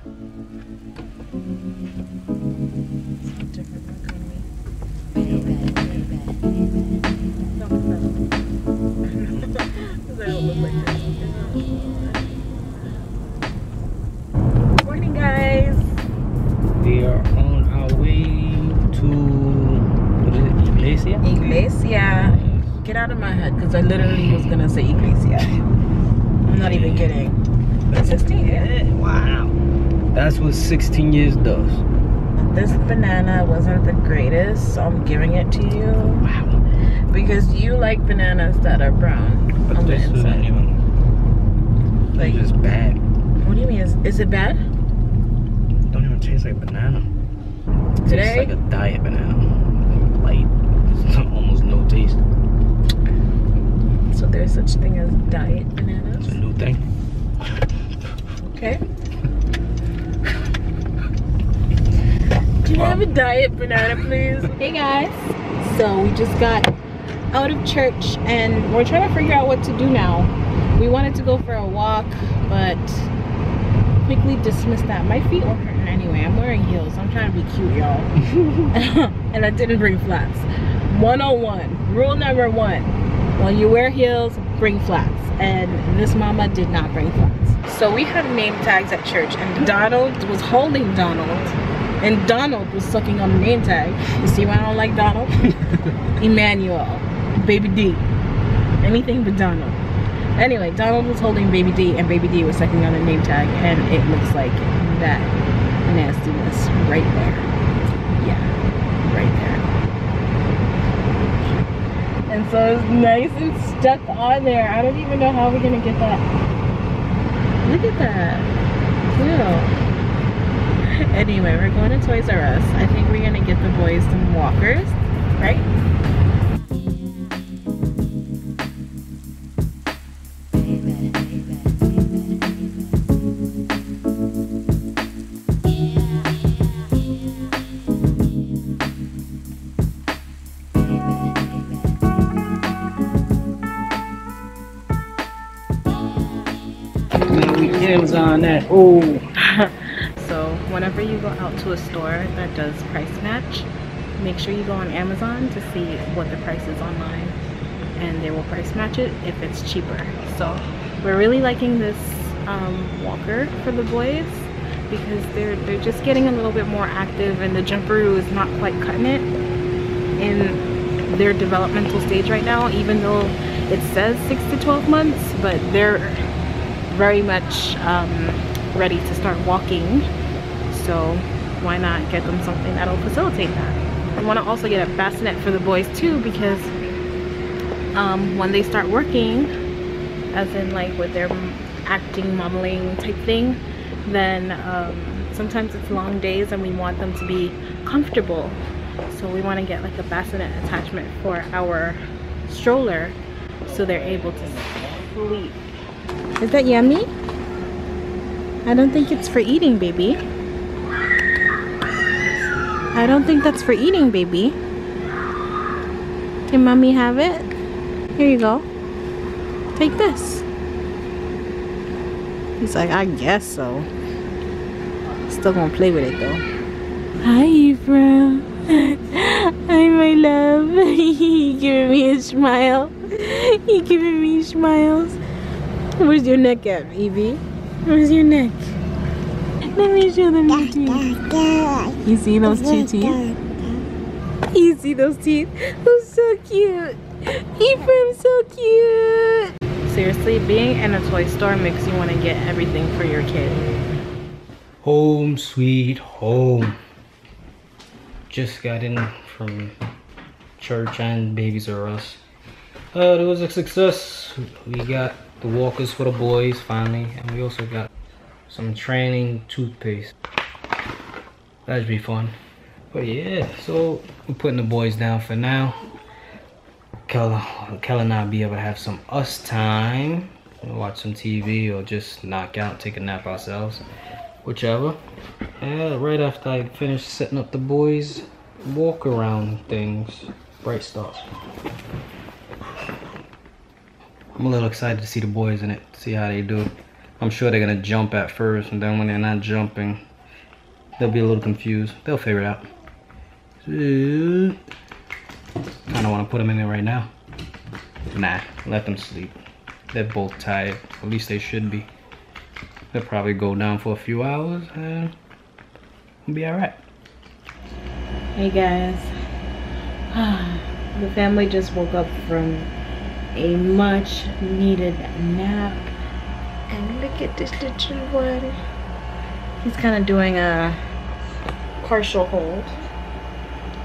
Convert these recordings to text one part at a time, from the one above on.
Morning, guys. We are on our way to what is it, Iglesia? Iglesia. Get out of my head because I literally was gonna say Iglesia. I'm not even kidding. It's 16 years. Wow. That's what 16 years does. This banana wasn't the greatest, so I'm giving it to you Wow. because you like bananas that are brown But this isn't even Like, like just bad. what do you mean? Is, is it bad? Don't even taste like banana. Today? It's like a diet banana. Light. It's almost no taste. So there's such thing as diet It's a new thing. Okay. Can you have a diet banana, please? Hey guys. So we just got out of church and we're trying to figure out what to do now. We wanted to go for a walk, but quickly dismissed that. My feet were hurting anyway. I'm wearing heels. I'm trying to be cute, y'all. and I didn't bring flats. 101. Rule number one. When you wear heels, bring flats. And this mama did not bring flats. So we have name tags at church and Donald was holding Donald and Donald was sucking on the name tag. You see why I don't like Donald? Emmanuel, Baby D, anything but Donald. Anyway, Donald was holding Baby D and Baby D was sucking on the name tag and it looks like that nastiness right there. Yeah, right there. And so it's nice and stuck on there. I don't even know how we're gonna get that. Look at that. Cute. Anyway, we're going to Toys R Us. I think we're gonna get the boys some walkers, right? Now we Amazon that. Oh. Whenever you go out to a store that does price match, make sure you go on Amazon to see what the price is online and they will price match it if it's cheaper. So we're really liking this um, walker for the boys because they're they're just getting a little bit more active and the jumperoo is not quite cutting it in their developmental stage right now even though it says 6 to 12 months but they're very much um, ready to start walking so why not get them something that'll facilitate that I want to also get a bassinet for the boys too because um, when they start working as in like with their acting modeling type thing then um, sometimes it's long days and we want them to be comfortable so we want to get like a bassinet attachment for our stroller so they're able to sleep is that yummy? I don't think it's for eating, baby. I don't think that's for eating, baby. Can mommy have it? Here you go. Take this. He's like, I guess so. Still gonna play with it though. Hi, Ephraim. Hi, my love. he giving me a smile. He giving me smiles. Where's your neck at, Evie? Where's your neck? Let me show them your teeth. You see those two teeth? You see those teeth? Oh, so cute. Ephraim's so cute. Seriously, being in a toy store makes you want to get everything for your kid. Home sweet home. Just got in from church and Babies R Us. Uh, it was a success. We got the walkers for the boys finally, and we also got some training toothpaste. That'd be fun. But yeah, so we're putting the boys down for now. Kell, Kell and I will be able to have some us time, watch some TV or just knock out, take a nap ourselves, whichever. Yeah, right after I finish setting up the boys' walk around things, bright start. I'm a little excited to see the boys in it, see how they do. I'm sure they're gonna jump at first, and then when they're not jumping, they'll be a little confused. They'll figure it out. I don't want to put them in there right now. Nah, let them sleep. They're both tired. At least they should be. They'll probably go down for a few hours and be alright. Hey guys. the family just woke up from a much needed nap. And look at this little one. He's kind of doing a partial hold.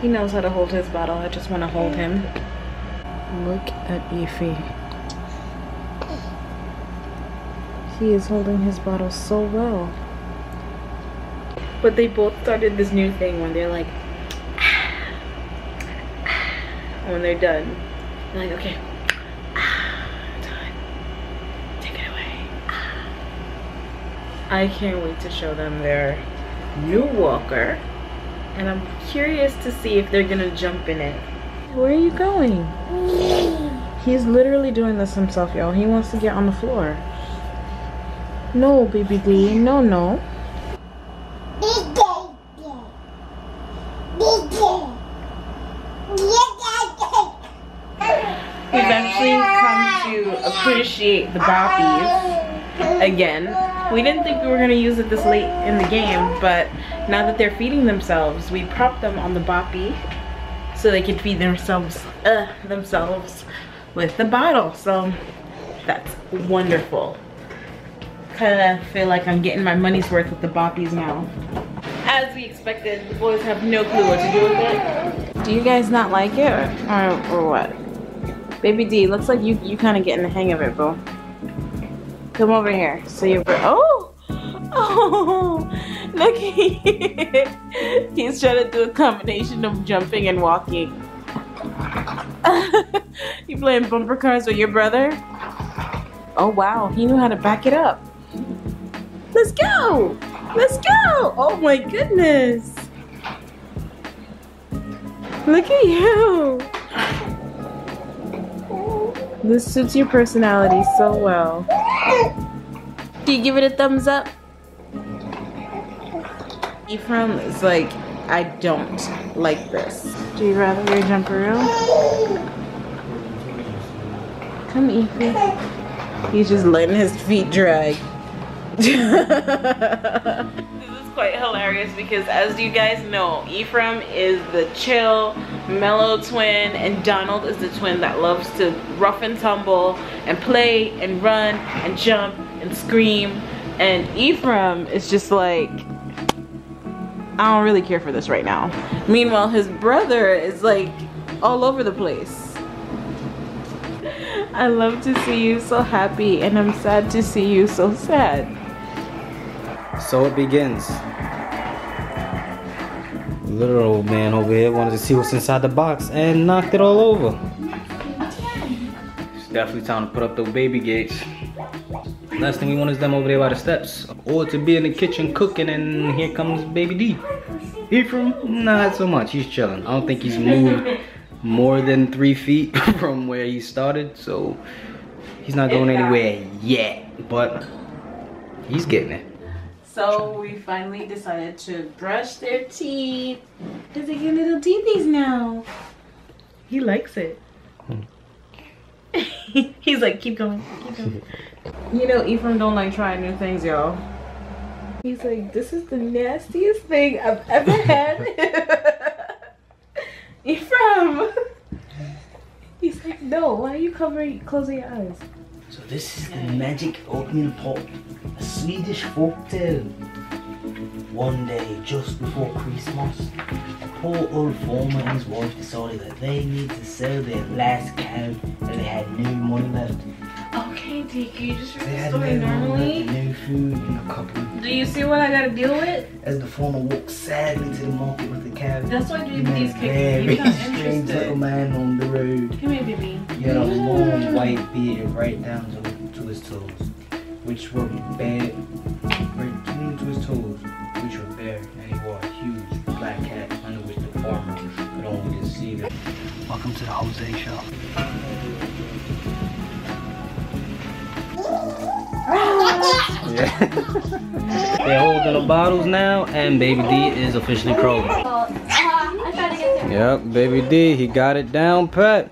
He knows how to hold his bottle. I just want to hold him. Look at Ify. He is holding his bottle so well. But they both started this new thing when they're like, when they're done. They're like, okay, time. Take it away. I can't wait to show them their new walker. And I'm curious to see if they're gonna jump in it. Where are you going? He's literally doing this himself, y'all. He wants to get on the floor. No, baby D. No, no. We've actually come to appreciate the boppies again. We didn't think we were to use it this late in the game, but now that they're feeding themselves, we prop them on the boppy so they can feed themselves uh, themselves with the bottle. So that's wonderful kind of feel like I'm getting my money's worth with the boppies now. As we expected, the boys have no clue what to do with it. Do you guys not like it or, or what? Baby D, looks like you, you kind of getting the hang of it, bro. Come over here. So you're, oh! Oh, look He's trying to do a combination of jumping and walking. you playing bumper cars with your brother? Oh wow, he knew how to back it up. Let's go! Let's go! Oh my goodness! Look at you! This suits your personality so well. Do you give it a thumbs up? Ephraim is like, I don't like this. Do you rather wear jumperoo? Come, Ephraim. He's just letting his feet drag. this is quite hilarious because as you guys know, Ephraim is the chill, mellow twin and Donald is the twin that loves to rough and tumble and play and run and jump and scream. And Ephraim is just like, I don't really care for this right now. Meanwhile, his brother is like all over the place. I love to see you so happy and I'm sad to see you so sad. So it begins. Little old man over here wanted to see what's inside the box and knocked it all over. It's definitely time to put up those baby gates. Last thing we want is them over there by the steps. Or to be in the kitchen cooking and here comes baby D. Ephraim, not so much, he's chilling. I don't think he's moved more than three feet from where he started, so he's not going anywhere yet, but he's getting it. So we finally decided to brush their teeth. Because they get little teethies now. He likes it. He's like, keep going, keep going. you know, Ephraim don't like trying new things, y'all. He's like, this is the nastiest thing I've ever had. Ephraim! He's like, no, why are you covering, closing your eyes? So this is the magic oatmeal pot, a Swedish folktale. One day, just before Christmas, a poor old farmer and his wife decided that they needed to sell their last cow and they had no money left. Just read They the had story normally. no food, and a couple. Do you see what I gotta deal with? As the farmer walked sadly to the market with the cow, That's why DVD's a kicking. very strange little man on the road. Come here, baby. He had a long white beard right down to, to his toes, which were bare, right down to his toes, which were bare, and he wore a huge black hat under which the farmer could only see them. Welcome to the Jose Show. Yeah. They're holding the bottles now, and Baby D is officially crawling. Yep, Baby D, he got it down pat.